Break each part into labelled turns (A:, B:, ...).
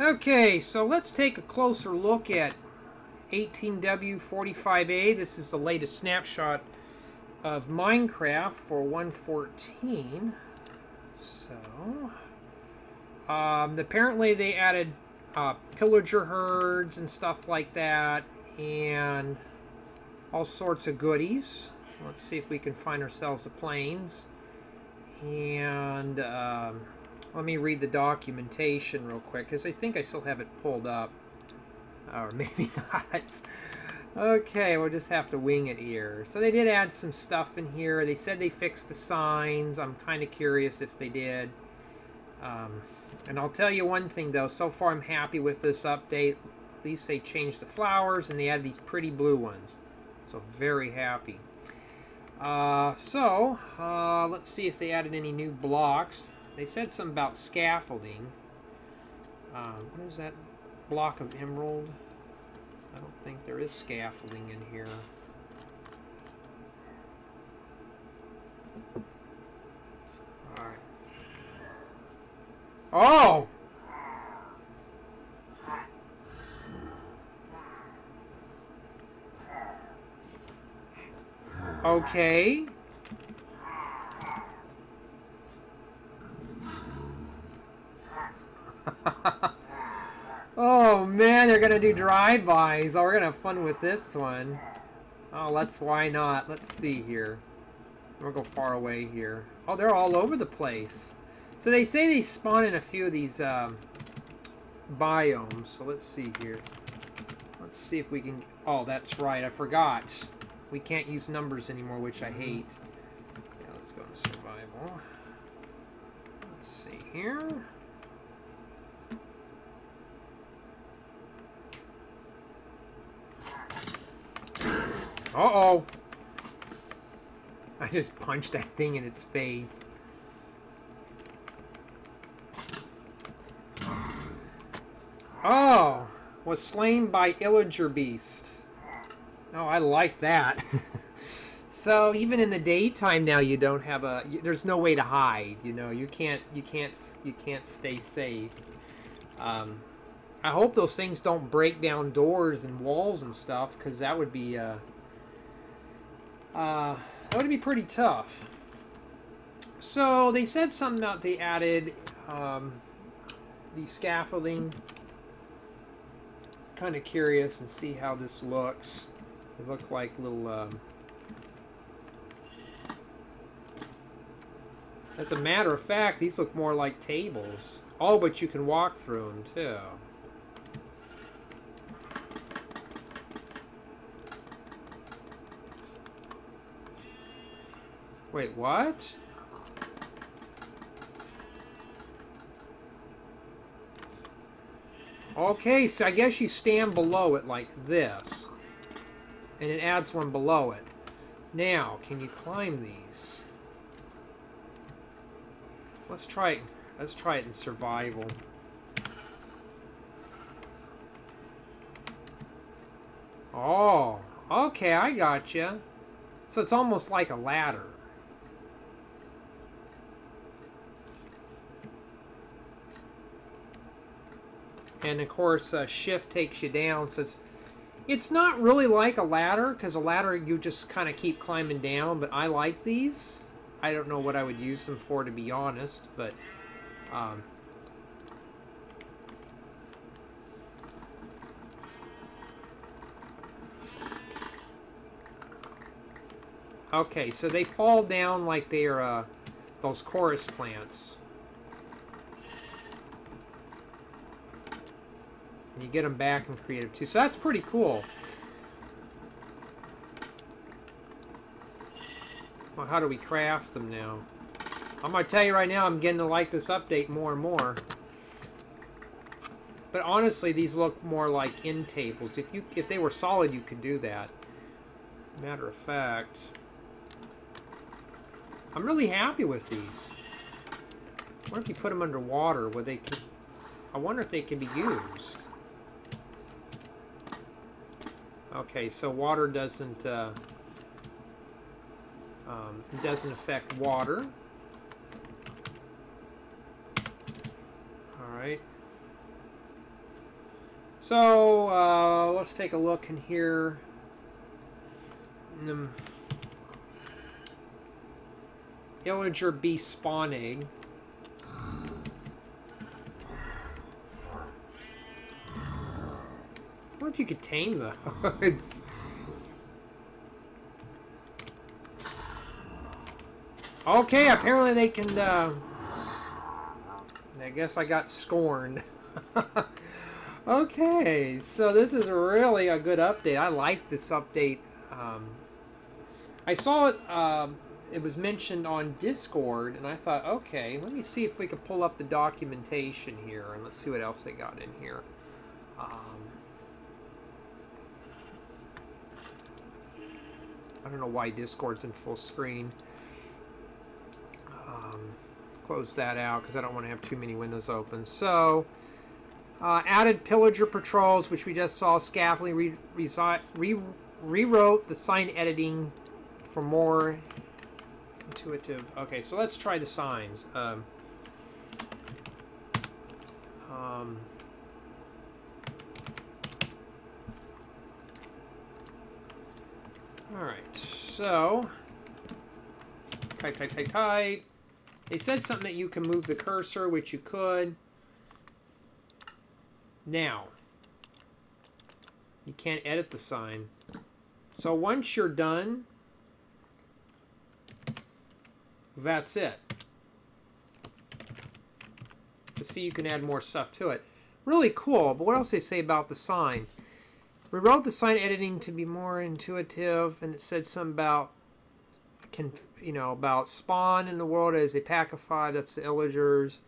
A: Okay, so let's take a closer look at 18W45A. This is the latest snapshot of Minecraft for 114. So, um, apparently they added uh, pillager herds and stuff like that, and all sorts of goodies. Let's see if we can find ourselves a plains. And um, let me read the documentation real quick, because I think I still have it pulled up. Or maybe not. okay, we'll just have to wing it here. So they did add some stuff in here. They said they fixed the signs. I'm kind of curious if they did. Um, and I'll tell you one thing, though. So far, I'm happy with this update. At least they changed the flowers, and they added these pretty blue ones. So very happy. Uh, so, uh, let's see if they added any new blocks. They said something about scaffolding. Uh, what is that block of emerald? I don't think there is scaffolding in here. Alright. Oh! Okay. oh man, they're gonna do drive-bys. Oh, we're gonna have fun with this one. Oh, let's, why not? Let's see here. We'll go far away here. Oh, they're all over the place. So they say they spawn in a few of these um, biomes. So let's see here. Let's see if we can... Oh, that's right. I forgot. We can't use numbers anymore, which I hate. Yeah, let's go to survival. Let's see here. Uh-oh. I just punched that thing in its face. Oh, was slain by Illager Beast. Oh, I like that. so even in the daytime now, you don't have a. There's no way to hide. You know, you can't. You can't. You can't stay safe. Um, I hope those things don't break down doors and walls and stuff, because that would be. Uh, uh, that would be pretty tough. So they said something about they added um, the scaffolding. Kind of curious and see how this looks. They look like little. Um... As a matter of fact, these look more like tables. Oh, but you can walk through them too. Wait, what? Okay, so I guess you stand below it like this. And it adds one below it. Now, can you climb these? Let's try it. Let's try it in survival. Oh, okay, I got gotcha. So it's almost like a ladder. And of course uh, shift takes you down so it's, not really like a ladder because a ladder you just kind of keep climbing down but I like these. I don't know what I would use them for to be honest but um, okay so they fall down like they're uh, those chorus plants And you get them back in creative too. So that's pretty cool. Well, how do we craft them now? I'm going to tell you right now, I'm getting to like this update more and more. But honestly, these look more like end tables. If you if they were solid, you could do that. Matter of fact, I'm really happy with these. What if you put them underwater? Would they? Could, I wonder if they can be used. Okay, so water doesn't uh, um, doesn't affect water. All right. So, uh, let's take a look in here. Um, Illager B spawn egg. What if you could tame those? okay, apparently they can, uh, I guess I got scorned. Okay, so this is really a good update. I like this update. Um, I saw it, um, it was mentioned on Discord, and I thought, okay, let me see if we can pull up the documentation here, and let's see what else they got in here. Um, I don't know why Discord's in full screen. Um, close that out because I don't want to have too many windows open. So, uh, added pillager patrols, which we just saw. Scaffolding re re rewrote the sign editing for more intuitive. Okay, so let's try the signs. Um, um, all right, so type, type, type, type. They said something that you can move the cursor, which you could. Now, you can't edit the sign. So once you're done, that's it. To see you can add more stuff to it. Really cool, but what else they say about the sign? We wrote the sign editing to be more intuitive, and it said something about, can you know, about spawn in the world as a pack of five, that's the Illagers.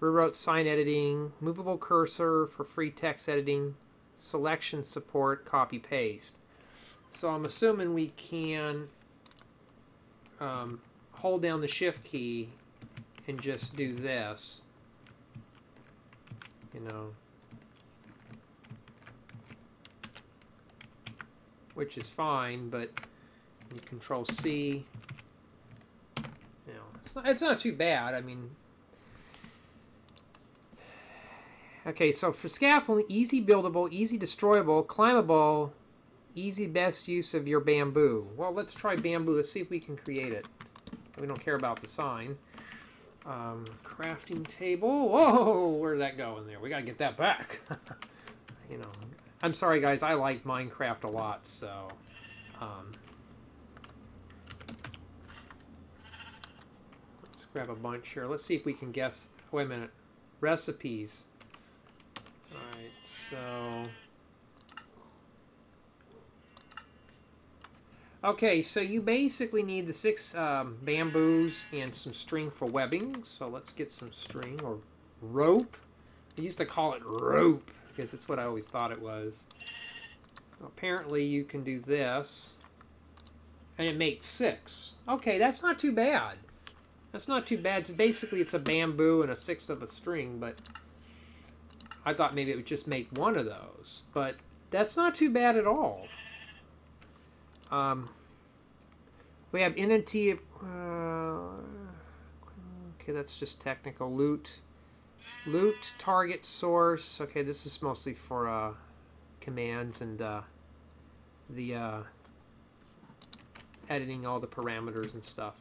A: Rewrote sign editing, movable cursor for free text editing, selection support, copy paste. So I'm assuming we can um, hold down the shift key and just do this. You know. Which is fine, but you control C. You know, it's not, it's not too bad. I mean, Okay, so for scaffolding, easy buildable, easy destroyable, climbable, easy best use of your bamboo. Well, let's try bamboo. Let's see if we can create it. We don't care about the sign. Um, crafting table. Whoa, where did that go in there? We got to get that back. you know, I'm sorry, guys. I like Minecraft a lot, so... Um, let's grab a bunch here. Let's see if we can guess... Wait a minute. Recipes. Alright, so... Okay, so you basically need the six um, bamboos and some string for webbing. So let's get some string or rope. I used to call it rope because it's what I always thought it was. Apparently you can do this and it makes six. Okay, that's not too bad. That's not too bad. So basically it's a bamboo and a sixth of a string, but I thought maybe it would just make one of those, but that's not too bad at all. Um, we have entity. Uh, okay, that's just technical loot. Loot target source. Okay, this is mostly for uh, commands and uh, the uh, editing all the parameters and stuff.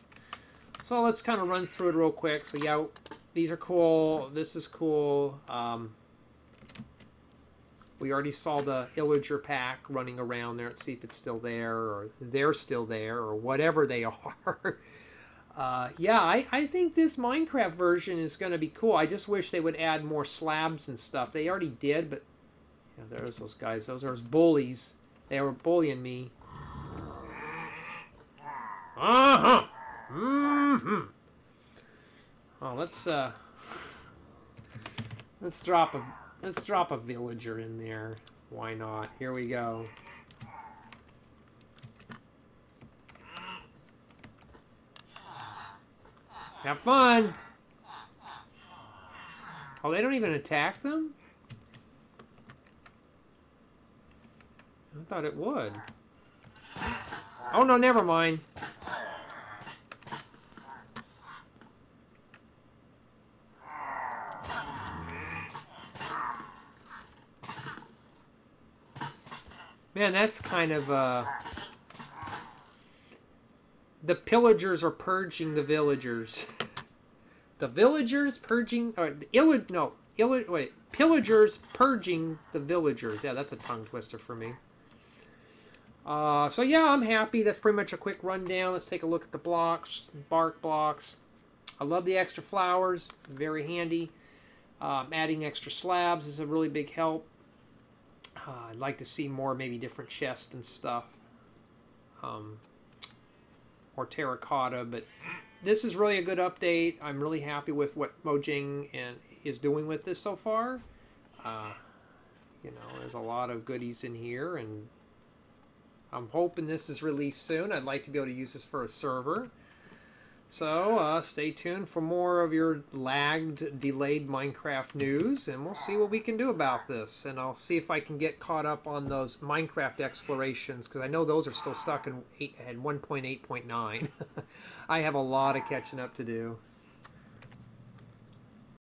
A: So let's kind of run through it real quick. So yeah, these are cool. This is cool. Um, we already saw the Illager pack running around there. Let's see if it's still there, or they're still there, or whatever they are. Uh, yeah, I, I think this Minecraft version is going to be cool. I just wish they would add more slabs and stuff. They already did, but yeah, there's those guys. Those are bullies. They were bullying me. Uh-huh. Mm-hmm. Oh, let's, uh... Let's drop a Let's drop a villager in there. Why not? Here we go. Have fun! Oh, they don't even attack them? I thought it would. Oh, no, never mind. Man, that's kind of uh the pillagers are purging the villagers. the villagers purging or the no, wait, pillagers purging the villagers. Yeah, that's a tongue twister for me. Uh, so yeah, I'm happy. That's pretty much a quick rundown. Let's take a look at the blocks, bark blocks. I love the extra flowers, very handy. Um, adding extra slabs is a really big help. Uh, I'd like to see more, maybe different chests and stuff. Um, or terracotta, but this is really a good update. I'm really happy with what Mojang and is doing with this so far. Uh, you know, there's a lot of goodies in here, and I'm hoping this is released soon. I'd like to be able to use this for a server. So uh, stay tuned for more of your lagged, delayed Minecraft news, and we'll see what we can do about this. And I'll see if I can get caught up on those Minecraft explorations, because I know those are still stuck in, 8, 1.8.9. I have a lot of catching up to do.